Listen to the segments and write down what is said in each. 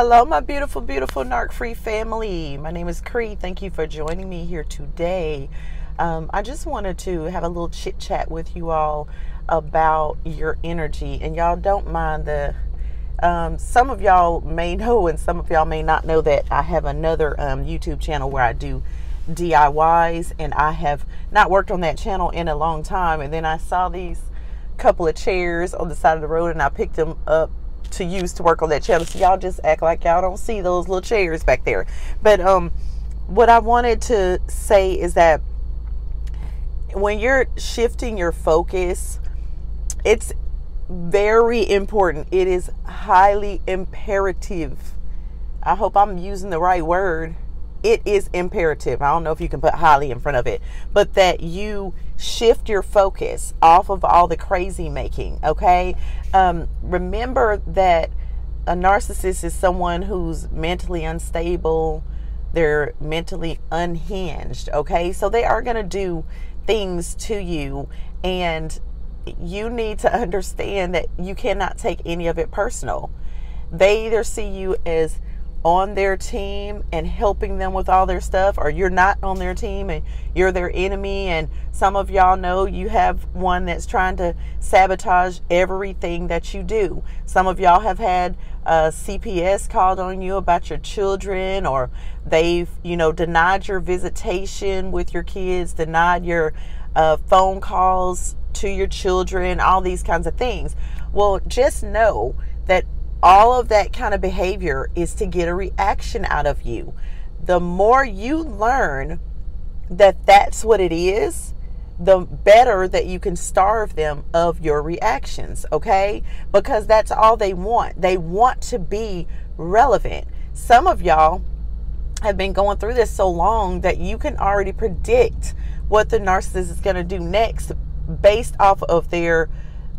Hello, my beautiful, beautiful narc free family. My name is Cree. Thank you for joining me here today. Um, I just wanted to have a little chit chat with you all about your energy. And y'all don't mind the, um, some of y'all may know, and some of y'all may not know that I have another um, YouTube channel where I do DIYs. And I have not worked on that channel in a long time. And then I saw these couple of chairs on the side of the road and I picked them up to use to work on that channel. So y'all just act like y'all don't see those little chairs back there. But um, what I wanted to say is that when you're shifting your focus, it's very important. It is highly imperative. I hope I'm using the right word it is imperative. I don't know if you can put highly in front of it, but that you shift your focus off of all the crazy making. Okay. Um, remember that a narcissist is someone who's mentally unstable, they're mentally unhinged. Okay. So they are going to do things to you, and you need to understand that you cannot take any of it personal. They either see you as on their team and helping them with all their stuff, or you're not on their team and you're their enemy. And some of y'all know you have one that's trying to sabotage everything that you do. Some of y'all have had CPS called on you about your children, or they've, you know, denied your visitation with your kids, denied your uh, phone calls to your children, all these kinds of things. Well, just know that all of that kind of behavior is to get a reaction out of you. The more you learn that that's what it is, the better that you can starve them of your reactions, okay? Because that's all they want. They want to be relevant. Some of y'all have been going through this so long that you can already predict what the narcissist is going to do next based off of their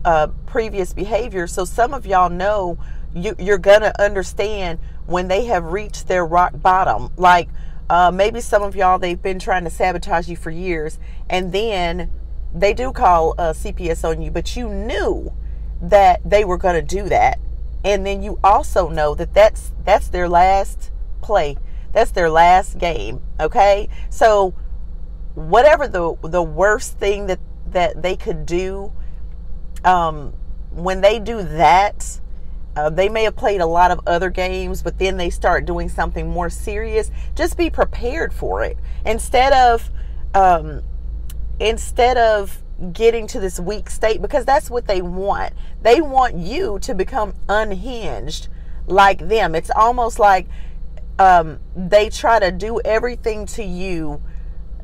uh, previous behavior. So some of y'all know you, you're going to understand when they have reached their rock bottom. Like uh, maybe some of y'all, they've been trying to sabotage you for years, and then they do call uh, CPS on you, but you knew that they were going to do that. And then you also know that that's that's their last play. That's their last game, okay? So whatever the the worst thing that that they could do um when they do that, uh, they may have played a lot of other games, but then they start doing something more serious. Just be prepared for it. Instead of, um, instead of getting to this weak state, because that's what they want. They want you to become unhinged like them. It's almost like um, they try to do everything to you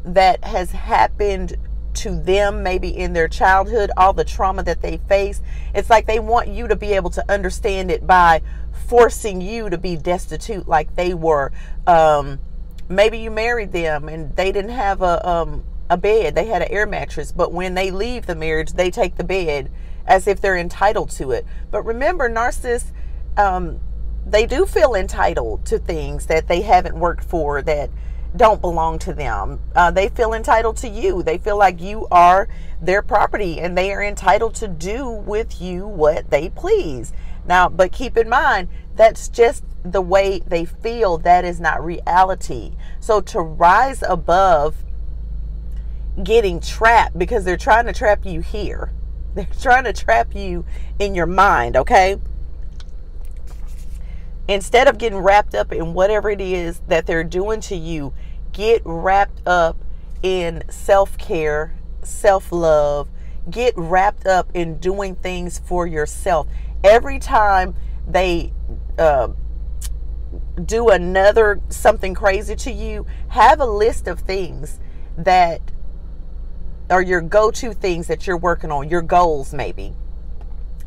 that has happened to them, maybe in their childhood, all the trauma that they face. It's like they want you to be able to understand it by forcing you to be destitute like they were. Um, maybe you married them and they didn't have a um, a bed; they had an air mattress. But when they leave the marriage, they take the bed as if they're entitled to it. But remember, narcissists. Um, they do feel entitled to things that they haven't worked for that don't belong to them. Uh, they feel entitled to you. They feel like you are their property and they are entitled to do with you what they please. Now, but keep in mind, that's just the way they feel. That is not reality. So to rise above getting trapped because they're trying to trap you here, they're trying to trap you in your mind, okay? Instead of getting wrapped up in whatever it is that they're doing to you, get wrapped up in self care, self love, get wrapped up in doing things for yourself. Every time they uh, do another something crazy to you, have a list of things that are your go to things that you're working on, your goals, maybe.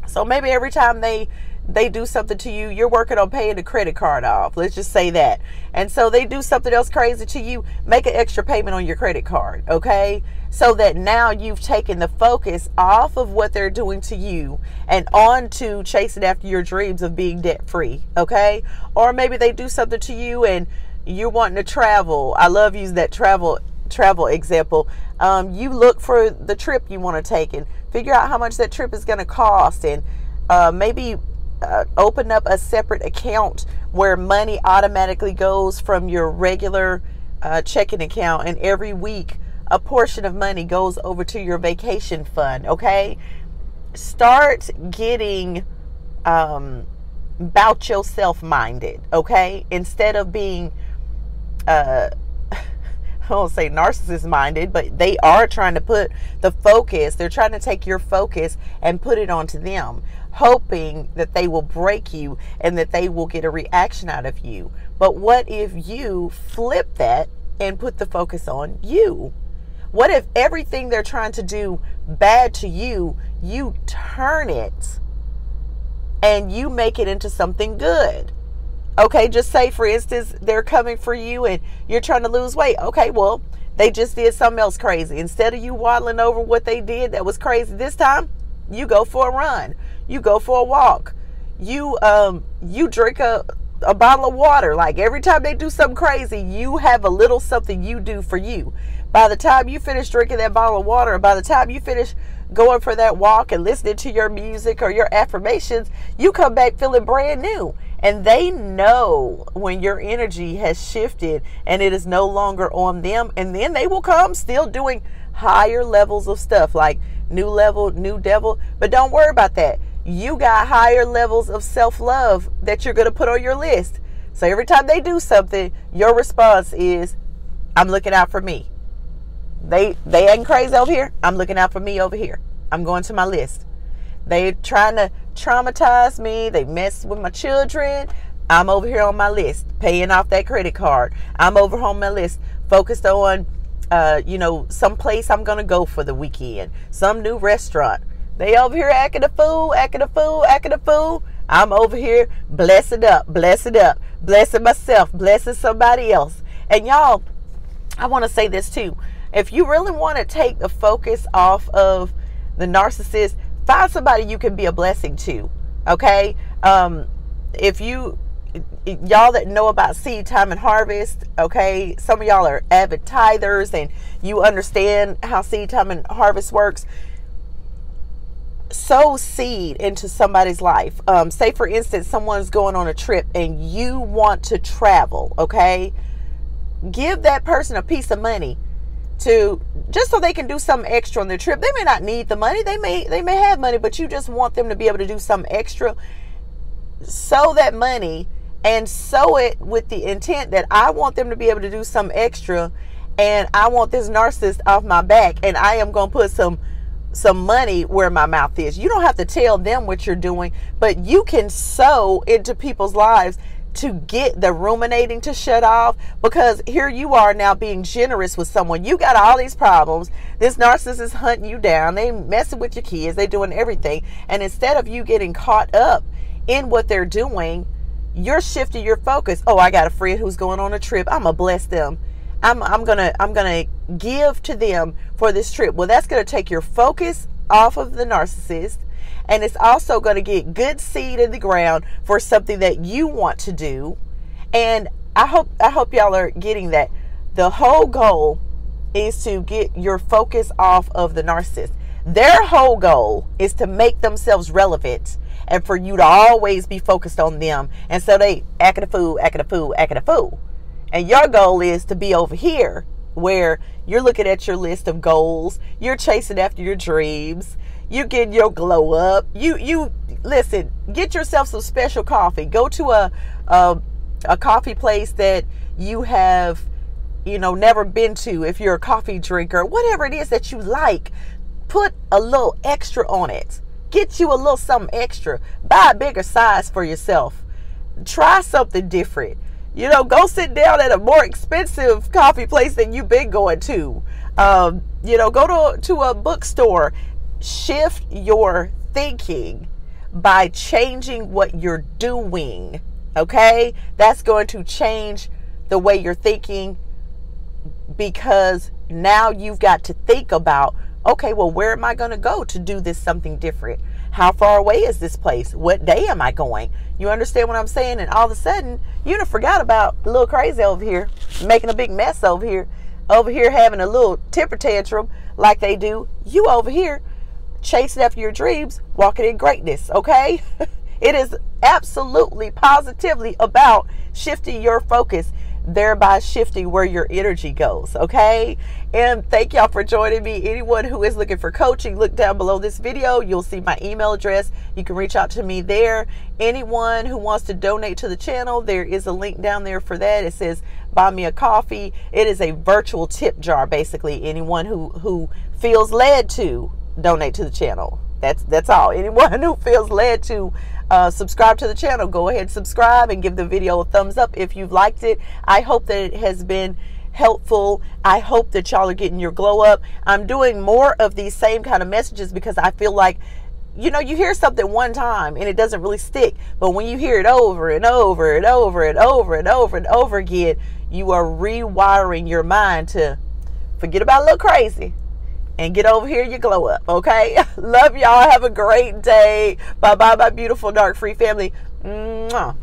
So maybe every time they they do something to you, you're working on paying the credit card off. Let's just say that. And so they do something else crazy to you, make an extra payment on your credit card, okay? So that now you've taken the focus off of what they're doing to you and on to chasing after your dreams of being debt free, okay? Or maybe they do something to you and you're wanting to travel. I love using that travel travel example. Um, you look for the trip you want to take and figure out how much that trip is going to cost and uh, maybe uh, open up a separate account where money automatically goes from your regular uh, checking account, and every week a portion of money goes over to your vacation fund. Okay, start getting um, about yourself minded. Okay, instead of being uh, I won't say narcissist minded, but they are trying to put the focus, they're trying to take your focus and put it onto them, hoping that they will break you and that they will get a reaction out of you. But what if you flip that and put the focus on you? What if everything they're trying to do bad to you, you turn it and you make it into something good? Okay, just say for instance, they're coming for you and you're trying to lose weight. Okay, well, they just did something else crazy. Instead of you waddling over what they did that was crazy this time, you go for a run. You go for a walk. You um you drink a a bottle of water. Like every time they do something crazy, you have a little something you do for you. By the time you finish drinking that bottle of water, and by the time you finish going for that walk and listening to your music or your affirmations, you come back feeling brand new. And they know when your energy has shifted and it is no longer on them. And then they will come still doing higher levels of stuff like new level, new devil. But don't worry about that. You got higher levels of self love that you're going to put on your list. So every time they do something, your response is, I'm looking out for me. They they ain't crazy over here. I'm looking out for me over here. I'm going to my list. They trying to traumatize me. They mess with my children. I'm over here on my list, paying off that credit card. I'm over on my list, focused on, uh, you know, some place I'm gonna go for the weekend, some new restaurant. They over here acting a fool, acting a fool, acting a fool. I'm over here blessing up, blessing up, blessing myself, blessing somebody else. And y'all, I want to say this too. If you really want to take the focus off of the narcissist, find somebody you can be a blessing to. Okay. Um, if you, y'all that know about seed time and harvest, okay, some of y'all are avid tithers and you understand how seed time and harvest works. Sow seed into somebody's life. Um, say, for instance, someone's going on a trip and you want to travel, okay? Give that person a piece of money to just so they can do something extra on their trip. They may not need the money. They may they may have money, but you just want them to be able to do something extra. Sow that money and sow it with the intent that I want them to be able to do some extra and I want this narcissist off my back and I am going to put some some money where my mouth is. You don't have to tell them what you're doing, but you can sow into people's lives to get the ruminating to shut off because here you are now being generous with someone. You got all these problems. This narcissist is hunting you down. They messing with your kids. They doing everything. And instead of you getting caught up in what they're doing, you're shifting your focus. Oh, I got a friend who's going on a trip. I'm gonna bless them. I'm, I'm gonna I'm gonna give to them for this trip. Well, that's gonna take your focus off of the narcissist and it's also going to get good seed in the ground for something that you want to do. And I hope I hope y'all are getting that. The whole goal is to get your focus off of the narcissist. Their whole goal is to make themselves relevant and for you to always be focused on them. And so they acting a fool, acting a fool, acting a fool. And your goal is to be over here where you're looking at your list of goals, you're chasing after your dreams, you get your glow up. You you listen, get yourself some special coffee. Go to a a, a coffee place that you have you know never been to if you're a coffee drinker, whatever it is that you like, put a little extra on it. Get you a little something extra. Buy a bigger size for yourself. Try something different. You know, go sit down at a more expensive coffee place than you've been going to. Um, you know, go to to a bookstore shift your thinking by changing what you're doing. Okay? That's going to change the way you're thinking because now you've got to think about okay, well, where am I going to go to do this something different? How far away is this place? What day am I going? You understand what I'm saying? And all of a sudden, you done forgot about a little crazy over here, making a big mess over here, over here having a little temper tantrum like they do. You over here chasing after your dreams, walking in greatness, okay? It is absolutely, positively about shifting your focus thereby shifting where your energy goes. Okay. And thank y'all for joining me. Anyone who is looking for coaching, look down below this video. You'll see my email address. You can reach out to me there. Anyone who wants to donate to the channel, there is a link down there for that. It says buy me a coffee. It is a virtual tip jar, basically. Anyone who, who feels led to donate to the channel. That's that's all. Anyone who feels led to uh, subscribe to the channel, go ahead subscribe and give the video a thumbs up if you've liked it. I hope that it has been helpful. I hope that y'all are getting your glow up. I'm doing more of these same kind of messages because I feel like you know, you hear something one time and it doesn't really stick. But when you hear it over and over and over and over and over and over again, you are rewiring your mind to forget about a little crazy and get over here you glow up okay? Love y'all. Have a great day. Bye bye my beautiful narc free family. Mwah.